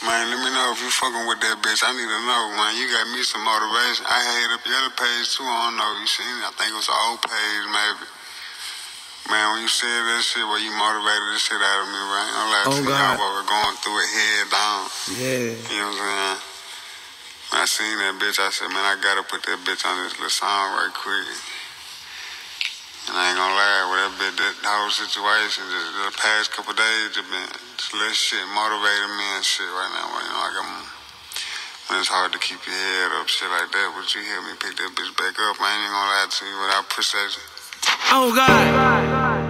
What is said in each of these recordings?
Man, let me know if you fucking with that bitch. I need to know, man. You got me some motivation. I had up your other page too. I don't know. You seen it? I think it was an old page, maybe. Man, when you said that shit, well, you motivated the shit out of me, right? I'm like, Oh, God. y'all were going through it head down. Yeah. You know what I'm saying? When I seen that bitch, I said, man, I gotta put that bitch on this little song right quick. And I ain't gonna lie, that bitch, that whole situation, just the past couple days, just been just shit motivating me and shit right now. You know, like I'm, when it's hard to keep your head up, shit like that, but you helped me pick that bitch back up. I ain't gonna lie to you, but I appreciate you. Oh God.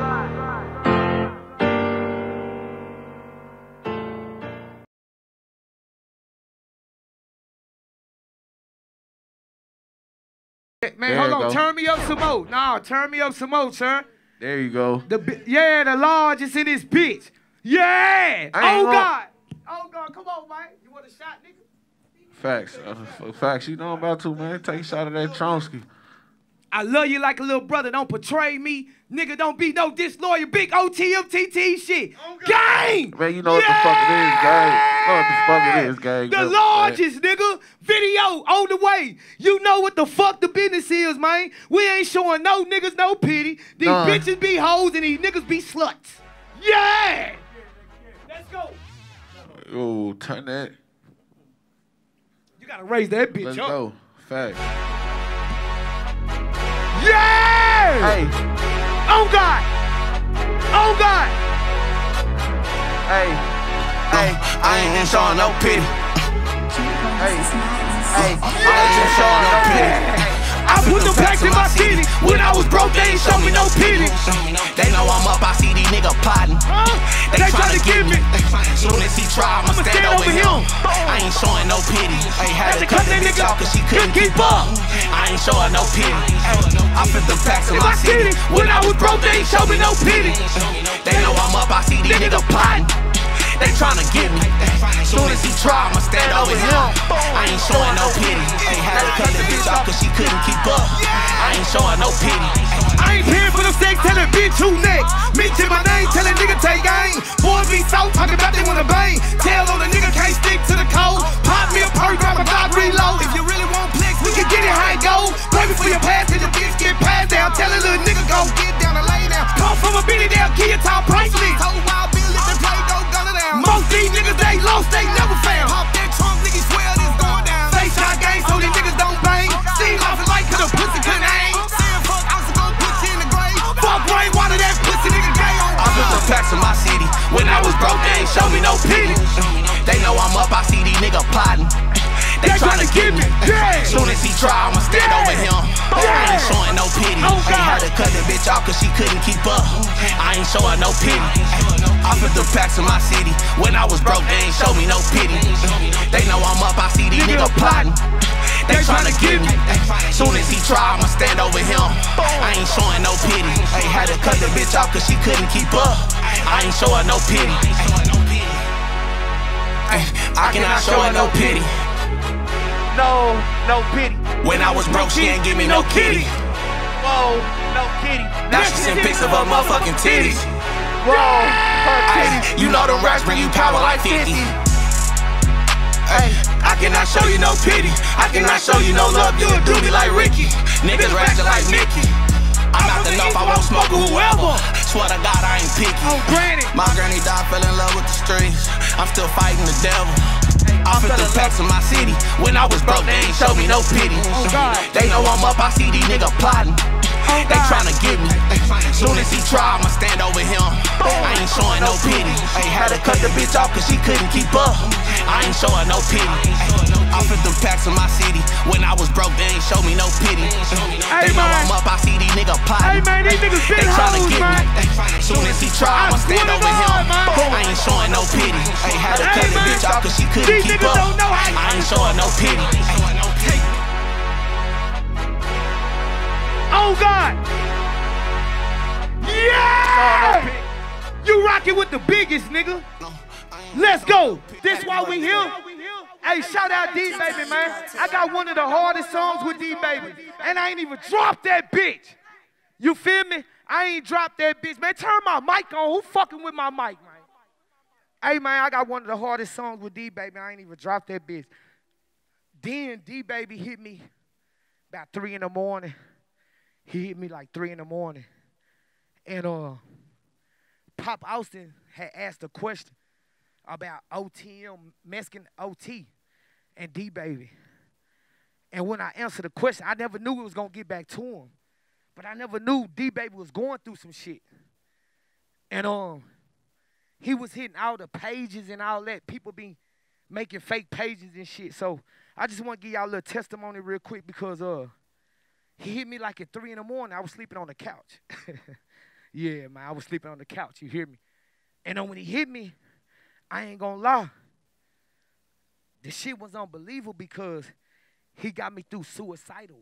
Man, There hold on. go. Turn me up some more. Nah, turn me up some more, sir. There you go. The yeah, the largest in this bitch. Yeah. Oh God. Oh God. Come on, man. You want a shot, nigga? Facts. Uh, facts. You know I'm about to, man. Take a shot of that Chomsky. I love you like a little brother. Don't betray me. Nigga, don't be no disloyal. Big OTMTT shit. Gang! Man, you know what the fuck it is, gang. You know what the fuck it is, gang. The Man. largest, nigga. Video on the way. You know what the fuck the business is, man. We ain't showing no niggas no pity. These Nah. bitches be hoes and these niggas be sluts. Yeah! Let's go. Ooh, turn that. You gotta raise that bitch Let's up. go. Facts. Yeah! Hey, Oh God! Oh God! hey, hey. I ain't been showing no pity. Hey, Hey, I ain't been showing no pity. I put the packs in my city. When I was broke, they ain't show me no pity. They know I'm up, I see these niggas plotting. They, try to get me. Soon as he try, I'ma stand, over him. I ain't showing no pity. Hey, had to cut that bitch off cause she couldn't keep up. I ain't showing no pity. I put the packs in my city. When I was broke, they ain't show me no pity. They know I'm up, I see these niggas plotting. They tryna get me. Soon as he try, I'ma stand over him. I ain't showing no pity. Ain't had to cut the bitch off cause she couldn't keep up. I ain't showing no pity. I ain't paying for the sex, tell that bitch who next. Me to my name, tell that nigga take aim. Boys be so talking about they wanna bang. Tell on the nigga can't stick to the code. Pop me a perk, grab a Glock, reload. If you really want flex, we can get it how it go. Pay me for your pass, till the bitch get passed down. Tell a little nigga go get down and lay down. Come from a bitty down, key your top priceless. Told wild Bill if they play, go gun down. Most these niggas they lost, they never found. I was broke, they ain't show me no pity. They know I'm up, I see these niggas plotting. They tryna get me. Yeah. Soon as he try, I'ma stand over him. I ain't showing no pity. Oh, Ain't had to cut the bitch off cause she couldn't keep up. I ain't showing no pity. I put the packs in my city. When I was broke, they ain't show me no pity. They know I'm up, I see these niggas plotting. They tryna get me. Soon as he try, I'ma stand over him. I ain't showing no pity. Ain't had to cut the bitch off cause she couldn't keep up. I ain't showing no pity. I cannot show her no pity. No, no pity. When I was broke, she ain't give me no kitty. Whoa, no kitty. Now she send pics of her motherfucking titties. Whoa, her Ay, you know them racks bring you power like 50. Ay, I cannot show you no pity. I cannot show you no love. You a do me like Ricky. Niggas ratchet like Mickey. I'm out the north, I won't smoke with whoever. Swear to God, I ain't picky. Oh, granny. My granny died, fell in love with the streets. I'm still fighting the devil. I put the packs of my city. When I was broke, they ain't show me no pity. Oh, they know I'm up, I see these niggas plotting. They tryna get me. Soon as he try, I'ma stand over him. I ain't showing no pity. Ain't had to cut the bitch off cause she couldn't keep up. I ain't showing no pity. I put them packs in my city. When I was broke, they ain't show me no pity. They know man. I'm up, I see these niggas Hey plotting. man, these niggas They tryna get man. me. Soon as he try, I'ma stand over him. I ain't showing no pity. Ain't had to cut the bitch off cause she couldn't These keep up. don't know how- I ain't showing no pity. God! Yeah! You rocking with the biggest, nigga. Let's go. This why we here. Hey, shout out D Baby, man. I got one of the hardest songs with D Baby. And I ain't even dropped that bitch. You feel me? I ain't dropped that bitch. Man, turn my mic on. Who fucking with my mic, man? Hey man, I got one of the hardest songs with D Baby. I ain't even dropped that bitch. Then D Baby hit me about three in the morning. He hit me like three in the morning. And uh Pop Austin had asked a question about OTM, Mexican OT, and D Baby. And when I answered the question, I never knew it was gonna get back to him. But I never knew D Baby was going through some shit. And um, he was hitting all the pages and all that. People be making fake pages and shit. So I just want to give y'all a little testimony real quick because uh, he hit me like at three in the morning. I was sleeping on the couch. yeah, man, I was sleeping on the couch. You hear me? And then when he hit me, I ain't gonna lie. The shit was unbelievable because he got me through suicidal.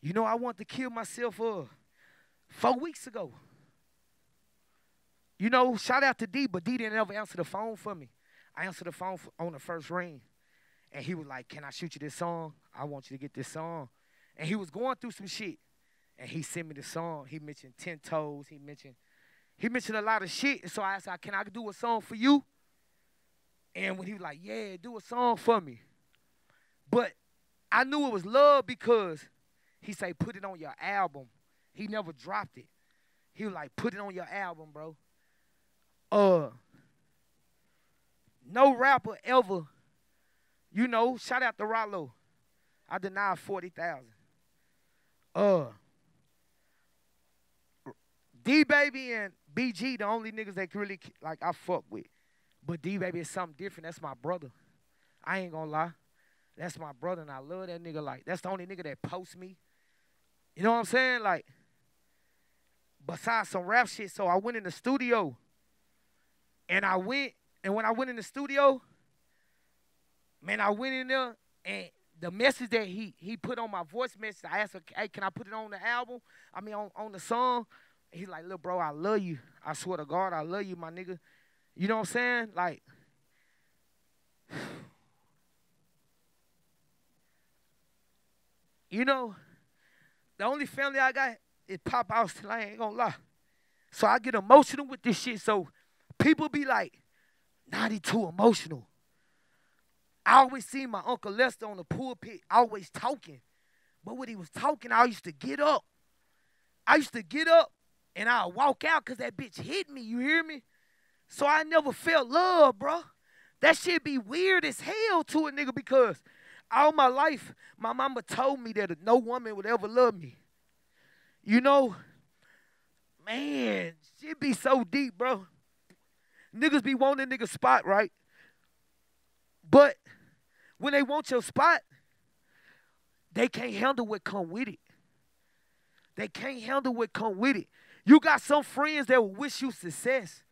You know, I wanted to kill myself uh, four weeks ago. You know, shout out to D, but D didn't ever answer the phone for me. I answered the phone on the first ring. And he was like, Can I shoot you this song? I want you to get this song. And he was going through some shit. And he sent me the song. He mentioned Ten Toes. He mentioned he mentioned a lot of shit. And so I asked, Can I do a song for you? And when he was like, Yeah, do a song for me. But I knew it was love because he said, Put it on your album. He never dropped it. He was like, Put it on your album, bro. Uh, no rapper ever, you know, shout out to Rollo. I denied 40,000. Uh, D Baby and BG, the only niggas that really like I fuck with. But D Baby is something different. That's my brother. I ain't gonna lie. That's my brother, and I love that nigga. Like, that's the only nigga that posts me. You know what I'm saying? Like, besides some rap shit. So I went in the studio. And I went, and when I went in the studio, man, I went in there and the message that he he put on my voice message, I asked him, hey, can I put it on the album? I mean on, on the song. He's like, look, bro, I love you. I swear to God, I love you, my nigga. You know what I'm saying? Like, you know, the only family I got is Pop Austin. I ain't gonna lie. So I get emotional with this shit. So people be like, "Notti too emotional. I always see my Uncle Lester on the pulpit always talking. But when he was talking, I used to get up. I used to get up and I'll walk out because that bitch hit me. You hear me? So I never felt love, bro. That shit be weird as hell to a nigga because all my life, my mama told me that no woman would ever love me. You know, man, shit be so deep, bro. Niggas be wanting nigga spot, right? But when they want your spot, they can't handle what come with it. They can't handle what come with it. You got some friends that will wish you success,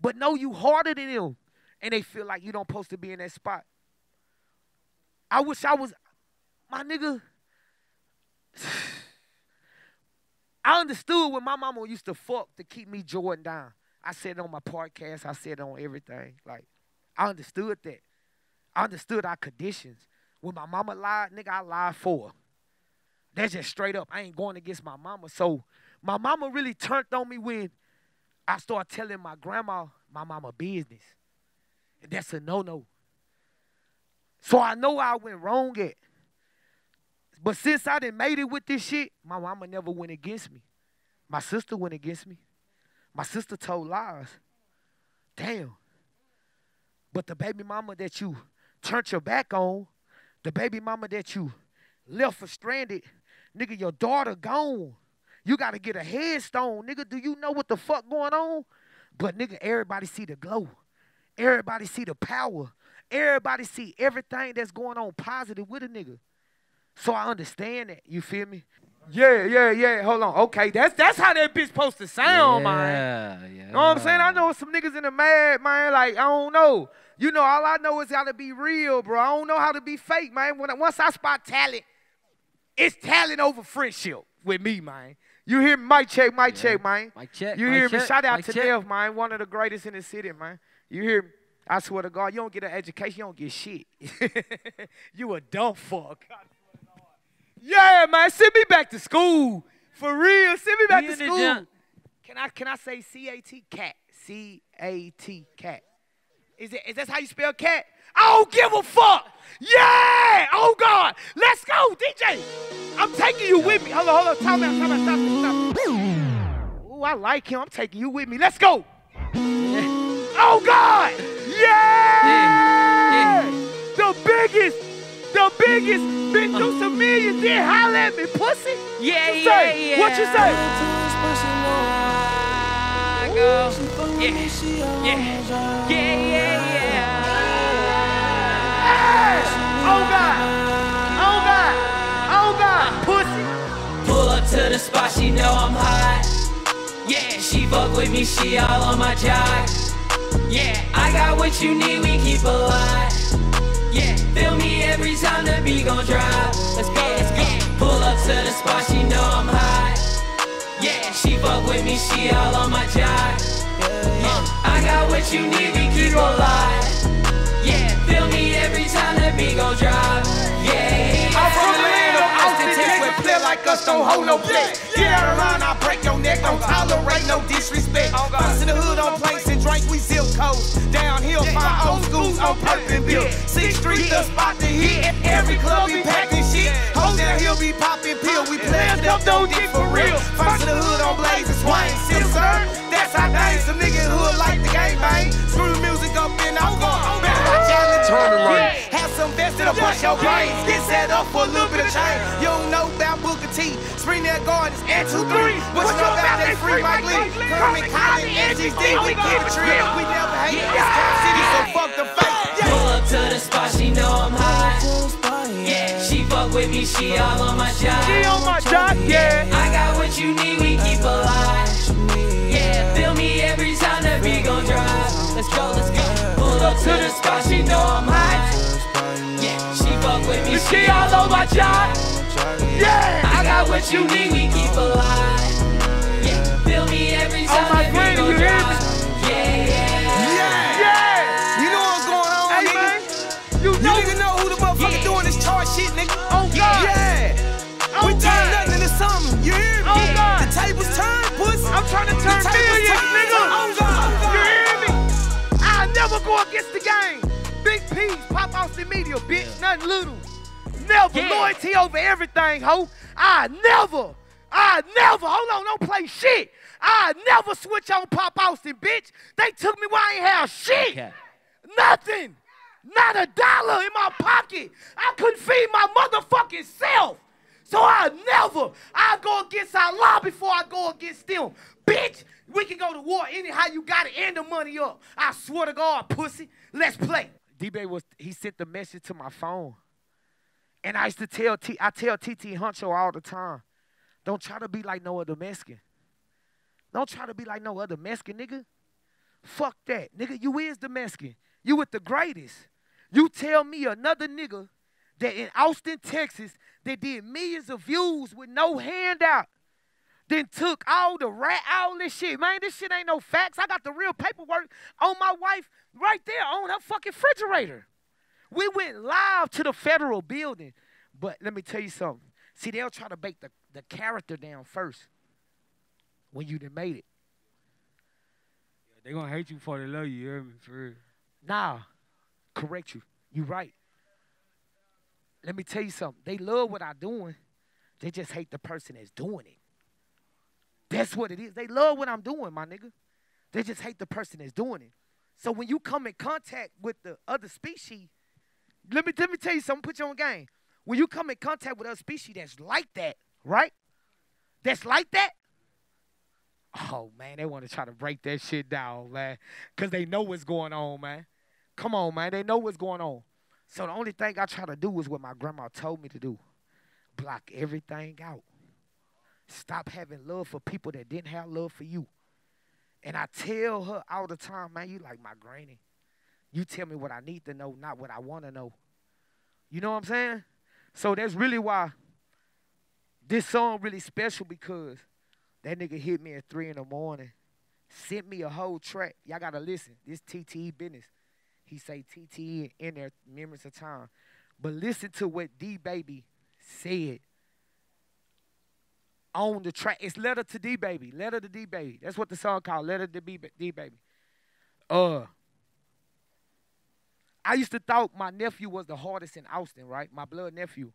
but know you harder than them, and they feel like you don't supposed to be in that spot. I wish I was, my nigga. I understood when my mama used to fuck to keep me Jordan down. I said it on my podcast. I said it on everything. Like, I understood that. I understood our conditions. When my mama lied, nigga, I lied for her. That's just straight up. I ain't going against my mama. So my mama really turned on me when I started telling my grandma my mama business. And that's a no-no. So I know I went wrong at. But since I didn't made it with this shit, my mama never went against me. My sister went against me. My sister told lies. Damn. But the baby mama that you turned your back on, the baby mama that you left for stranded, nigga, your daughter gone. You gotta get a headstone, nigga. Do you know what the fuck going on? But nigga, everybody see the glow. Everybody see the power. Everybody see everything that's going on positive with a nigga. So I understand that. You feel me? Yeah, yeah, yeah. Hold on. Okay, that's that's how that bitch supposed to sound, man. Yeah, yeah. You know what I'm saying? I know some niggas in the mad, man. Like, I don't know. You know, all I know is how to be real, bro. I don't know how to be fake, man. When I, once I spot talent, it's talent over friendship with me, man. You hear me? Mic check, mic check, man. Mic check, You hear me? check, Shout out to check. Neff, man. One of the greatest in the city, man. You hear me? I swear to God, you don't get an education, you don't get shit. you a dumb fuck. Yeah, man. Send me back to school. For real. Send me back to school. Can I can I say C-A-T? Cat. C A T cat. Is it is that how you spell cat? I don't give a fuck. Yeah! Oh God! Let's go, DJ. I'm taking you with me. Hold on, hold on. Time out, time out, stop stop. Ooh, I like him. I'm taking you with me. Let's go. Oh God! Yeah! The biggest, the biggest. Been through some millions. Then holla at me, pussy. Yeah, What you yeah, say? yeah. What you say? I go. Yeah, yeah, yeah, Hey! Oh God! Oh God! Oh God! Pussy. Pull up to the spot, she know I'm hot. Yeah, she fuck with me, she all on my jock. Yeah, I got what you need, we keep a lot. Yeah, feel me every time the beat gon' drop. Let's go, let's go. Pull up to the spot, she know I'm hot. Yeah, she fuck with me, she all on my jock. Yeah, I got what you need, we keep a lot. Yeah, feel me the beat gon' drop. Yeah, I'm from of Austin, Texas, where play like us don't hold no flex. Get out of line, I'll break your neck, don't tolerate no disrespect. First in the hood on planks and drink, we zip codes. Downhill, find old schools on Perpenville. Sixth Street, the spot to hit. Every club we packing shit. Hoes down here be popping pill. We play it up, don't get for real. Vest your brains. Get set up for a little bit of change. You don't know about Booker T. Spring that Gardens and 2 3. What you know about that free Mike Lee? Kermit Collin, NGD. We get the trip. We never hate this Cap City, so fuck the fake. Pull up to the spot, she know I'm hot. Yeah, she fuck with me, she all on my job. She on my job, yeah. I got what you need, we keep alive. Yeah, feel me every time the beat gon' drive. Let's go, let's go. Pull up to the spot, she know I'm hot. Yeah, she fuck with me, she all on my job. Yeah. I got what you need, we keep alive. Yeah, feel me every time my the beat granny, gon' you hear drop. Yeah, yeah. Yeah. You know what's going on, Hey, nigga? man. You You know nigga know who the motherfucker Yeah. doing this chart shit, nigga? Oh, God. Yeah. Oh, we God. turn nothing into something. You hear me? Oh, God. The tables turn, pussy. I'm trying to The turn tables millions, turn. nigga. Oh, oh, God. You hear me? I never go against the game. Big P's, Pop Austin Media, bitch, nothing little. Never. Yeah. Loyalty over everything, ho. I never. I never. Hold on, don't play shit. I never switch on Pop Austin, bitch. They took me where I ain't have shit. Okay. Nothing. Not a dollar in my pocket. I couldn't feed my motherfucking self. So I never, I go against Allah before I go against them. Bitch, we can go to war anyhow you gotta end the money up. I swear to God, pussy, let's play. D-Bay was, he sent the message to my phone. And I used to tell T, I tell TT Huncho all the time, don't try to be like no other Mexican. Don't try to be like no other Mexican, nigga. Fuck that. Nigga, you is the Mexican. You with the greatest. You tell me another nigga that in Austin, Texas, that did millions of views with no handout, then took all the rat, all this shit. Man, this shit ain't no facts. I got the real paperwork on my wife right there on her fucking refrigerator. We went live to the federal building. But let me tell you something. See, they'll try to bake the, the character down first when you done made it. They gonna hate you before they love you, you hear me? For real. Nah, correct you. You right. Let me tell you something. They love what I'm doing. They just hate the person that's doing it. That's what it is. They love what I'm doing, my nigga. They just hate the person that's doing it. So when you come in contact with the other species, let me let me tell you something. Put you on game. When you come in contact with other species that's like that, right? That's like that. Oh man, they want to try to break that shit down, man, cause they know what's going on, man. Come on, man, they know what's going on. So the only thing I try to do is what my grandma told me to do: block everything out. Stop having love for people that didn't have love for you. And I tell her all the time, man, you like my granny. You tell me what I need to know, not what I want to know. You know what I'm saying? So that's really why this song really special because that nigga hit me at three in the morning, sent me a whole track. Y'all gotta listen. This TTE business. He say TTE in there, memories of time. But listen to what D Baby said on the track. It's letter to D Baby. Letter to D Baby. That's what the song called. Letter to D Baby. Uh, I used to thought my nephew was the hardest in Austin, right? My blood nephew.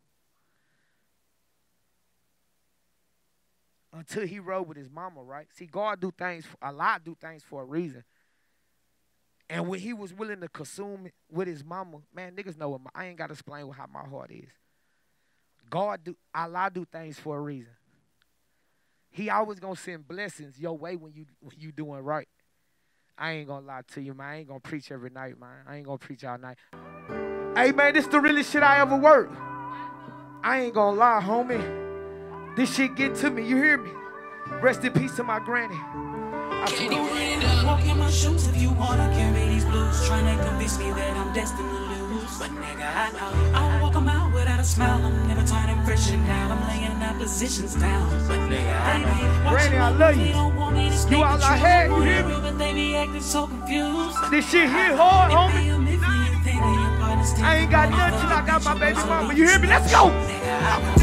Until he rode with his mama, right? See, God do things, a lot do things for a reason. And when he was willing to consume with his mama, man, niggas know what my, I ain't got to explain how my heart is. God do, Allah do things for a reason. He always gonna send blessings your way when you when you doing right. I ain't gonna lie to you, man. I ain't gonna preach every night, man. I ain't gonna preach all night. Hey, man, this the realest shit I ever worked. I ain't gonna lie, homie. This shit get to me. You hear me? Rest in peace to my granny. I swear- Walk in my shoes if you wanna carry these blues. Trying to convince me that I'm destined to lose. But nigga, I know I'll walk 'em out without a smile. I'm never turning friction now. I'm laying out positions down. But nigga, I know. Granny, I love you. They don't want me to speak You all the I truth. had, you hear me? But they be acting so confused. This shit hit hard, homie. If you miss me, you think that your partner's still I ain't got nothing till I got my baby mama. You hear me? Let's go.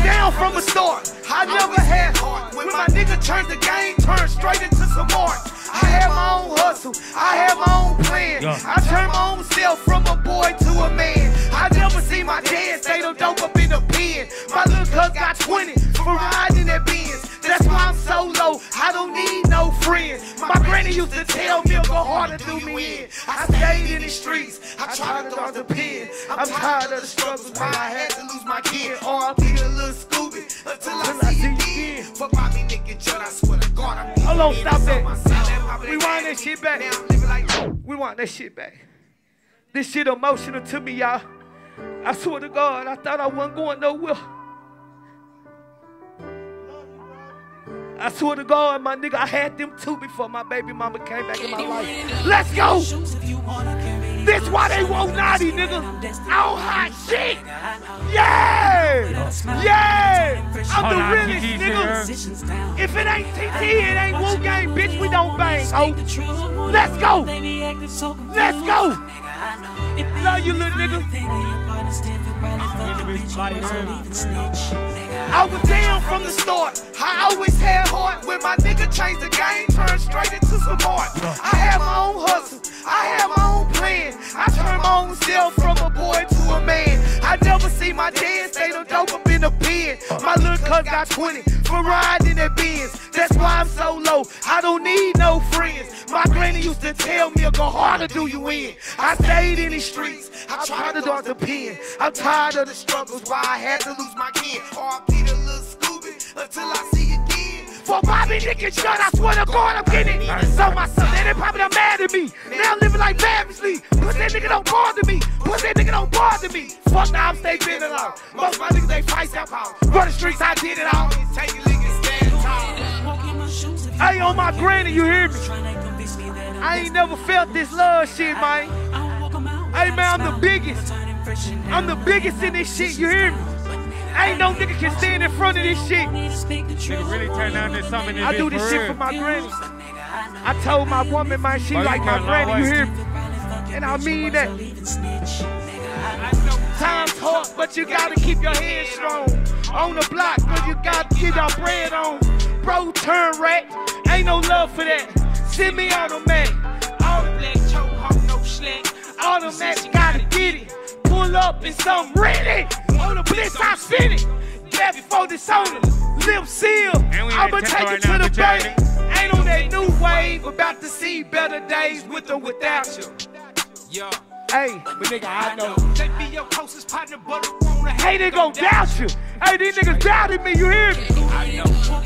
Down from the start. I never had heart. When my nigga turned the game, turned straight into some art. I had my own hustle. I had my own plan. I turned my own self from a boy to a man. I never see my dad stay the dope up in the pen. My little cuz got 20 for riding that Benz. That's why I'm so low. I don't need no friends. My granny used to tell me go harder do me in. I stayed in the streets. I tried to dodge the pen. I'm tired of the struggles. Why I had to lose my kid. Or I'll be a little Scooby until I see you again. Fuck my me nigga Judd. I swear to God I'm Hold on, stop that. We want that shit back. We want that shit back. This shit emotional to me, y'all. I swear to God, I thought I wasn't going nowhere. I swear to God, my nigga, I had them two before my baby mama came back in my life. Let's go! This why they want Notti, nigga. All hot shit. Yeah! Yeah! I'm the realest, nigga. If it ain't TT, it ain't Wu Gang, bitch. We don't bang. Oh, let's go. Let's go. Love you, little nigga. I was down from the start. I always had heart. When my nigga changed the game, turned straight into some art. I had my own hustle. I had my own plan. I turned my own self from a boy to a man. I never see my dad stay the dope up in the pen. My little cuz got 20 for riding that Benz. That's why I'm so low. I don't need no friends. My granny used to tell me, go harder do you win. I stayed in these streets. I tried to dodge the pen. I'm tired of the struggles. Why I had to lose my I be the little Scooby until I see you again. For Bobby, Nick, and Shut, I swear to God, I'm getting it. So my son, they they probably done mad at me. Now I'm living like lavishly. Puss that nigga don't bother me. Puss that nigga don't bother me. Fuck now, I'm stay been along. Most my niggas, they fight that power. Run the streets, I did it all. Take stand tall. Hey, on my granny, you hear me? I ain't never felt this love shit, man. Hey, man, I'm the biggest. I'm the biggest in this shit, you hear me? Ain't no nigga can stand in front of this shit. Nigga really turn down this something I do this shit for my granny. I told my woman, man, she like my granny, you hear me? And I mean that. Time's hard, but you gotta keep your head strong. On the block, cause you gotta get your bread on. Bro, turn rat. Ain't no love for that. Send me automatic. All the black choke, hawk, no slack. Automatic, gotta get it. Pull up in some ready. On the blitz, I spin it. Left before it. Lip seal. And we in I'ma take it to the bank. ain't on that new wave. About to see better days with or without you. Yeah. Hey, but nigga, I know. They be your closest partner, but Hey, they gon' doubt you. Hey, these niggas doubted me, you hear me?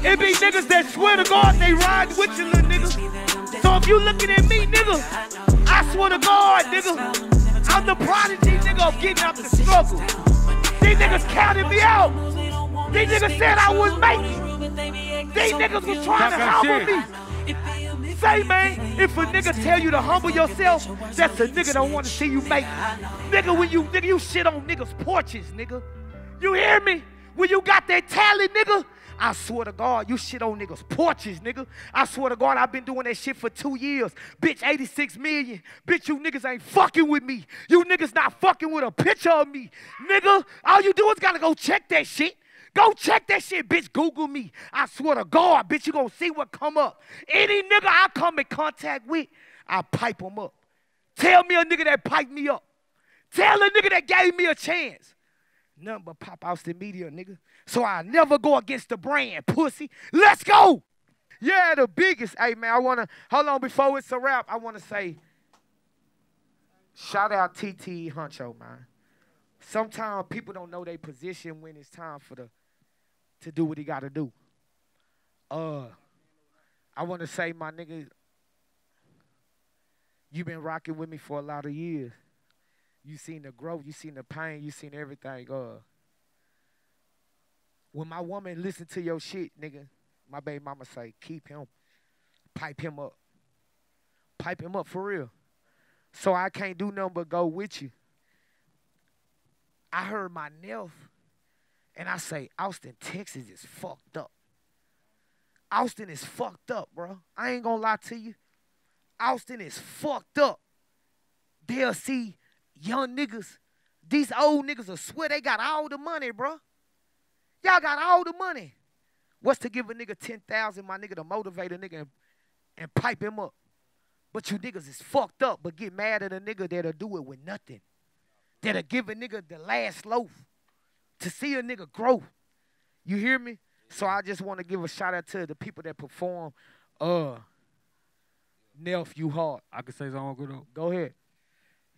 It be niggas that swear to God they ride with you, little nigga. If you looking at me, nigga, I swear to God, nigga, I'm the prodigy, nigga, of getting out the struggle. These niggas counted me out. These niggas said I wouldn't make it. These niggas was trying to humble me. Say, man, if a nigga tell you to humble yourself, that's a nigga don't want to see you make it. Nigga, when you nigga, you shit on niggas' porches, nigga. You hear me? When you got that talent, nigga, I swear to God, you shit on niggas' porches, nigga. I swear to God, I've been doing that shit for two years. Bitch, 86 million. Bitch, you niggas ain't fucking with me. You niggas not fucking with a picture of me. Nigga, all you do is gotta go check that shit. Go check that shit, bitch. Google me. I swear to God, bitch, you gonna see what come up. Any nigga I come in contact with, I pipe them up. Tell me a nigga that piped me up. Tell a nigga that gave me a chance. Nothing but pop the media, nigga. So I never go against the brand, pussy. Let's go. Yeah, the biggest. Hey man, I wanna hold on before it's a wrap. I wanna say, shout out TT Huncho, man. Sometimes people don't know their position when it's time for the to do what he gotta do. Uh I wanna say my nigga, you been rocking with me for a lot of years. You seen the growth, you seen the pain, you seen everything. Uh, when my woman listen to your shit, nigga, my baby mama say, keep him, pipe him up, pipe him up for real. So I can't do nothing but go with you. I heard my Nelf, and I say, Austin, Texas is fucked up. Austin is fucked up, bro. I ain't gonna lie to you. Austin is fucked up. They'll see young niggas, these old niggas will swear they got all the money, bro. Y'all got all the money. What's to give a nigga 10,000, my nigga, to motivate a nigga and, and pipe him up? But you niggas is fucked up, but get mad at a nigga that'll do it with nothing. That'll give a nigga the last loaf to see a nigga grow. You hear me? So I just want to give a shout out to the people that perform uh Nelf You Hard. I could say something good though. Go ahead.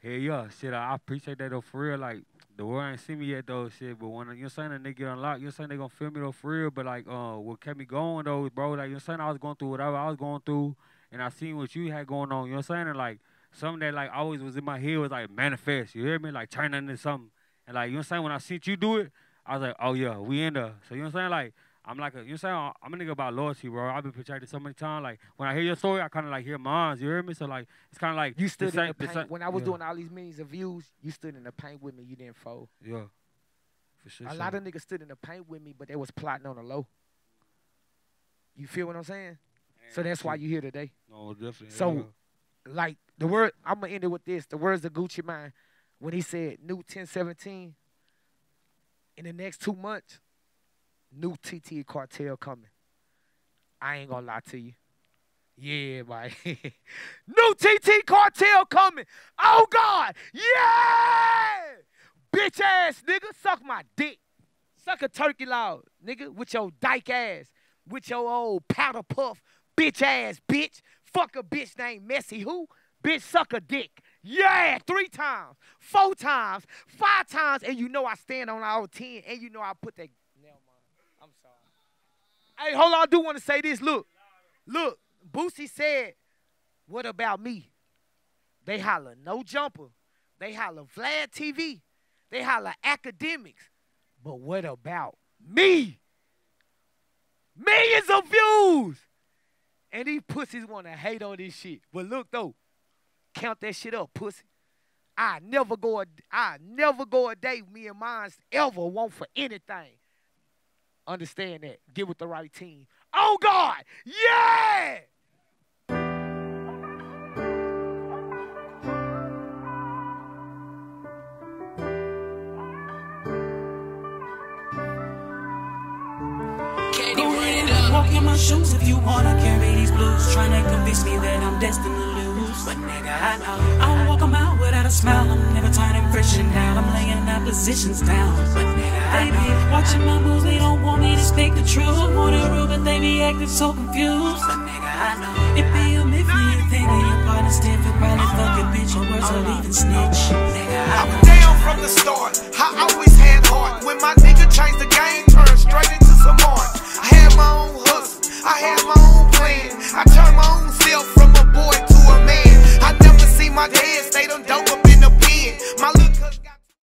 Hey yeah, shit, I I appreciate that though for real. Like the world ain't see me yet though, shit. But when you know saying that nigga unlocked, you know saying they gonna feel me though for real. But like uh what kept me going though, bro, like you know saying I was going through whatever I was going through and I seen what you had going on, you know what I'm saying? And like something that like always was in my head was like manifest, you hear me? Like turn into something. And like you know what I'm saying, when I seen you do it, I was like, Oh yeah, we in there. So you know what I'm saying? Like I'm like a, you know saying? I'm a nigga about loyalty, bro. I've been protected so many times. Like when I hear your story, I kind of like hear mine. You hear me? So like it's kind of like You stood in the paint. same- when I was yeah. doing all these millions of views, you stood in the paint with me. You didn't fold. Yeah, for sure. A lot of niggas stood in the paint with me, but they was plotting on the low. You feel what I'm saying? So that's why you here today. no, definitely. So, yeah. like the word, I'm gonna end it with this. The words of Gucci Mane when he said new 1017. In the next two months, new TT cartel coming. I ain't gonna lie to you. Yeah, boy. new TT cartel coming. Oh God, yeah! Bitch ass nigga, suck my dick. Suck a turkey log, nigga, with your dyke ass, with your old powder puff, bitch ass bitch. Fuck a bitch named Messy who? Bitch, suck a dick. Yeah, three times, four times, five times, and you know I stand on all ten, and you know I put that. Hey, hold on. I do want to say this. Look, look. Boosie said, "What about me?" They holler no jumper. They holler Vlad TV. They holler Akademiks. But what about me? Millions of views. And these pussies want to hate on this shit. But look though, count that shit up, pussy. I never go a I never go a day me and mine ever want for anything. Understand that. Get with the right team. Oh God, yeah! Walk in my shoes if you wanna carry these blues. Convince me that I'm destined to lose. But nigga, I know walk 'em out without a smile. I'm never turning. I'm laying positions down. But nigga, baby. Watching my moves, they don't want me to speak the truth. I wanna rule, but they be acting so confused. But nigga, I know it be a myth when you think that your partner's different. Probably fucking bitch, your worse will even snitch. I am down from the start. I always had heart. When my nigga changed the game, turned straight into some art. I had my own hustle. I had my own plan. I turned my own self from a boy to a man. I never see my dad's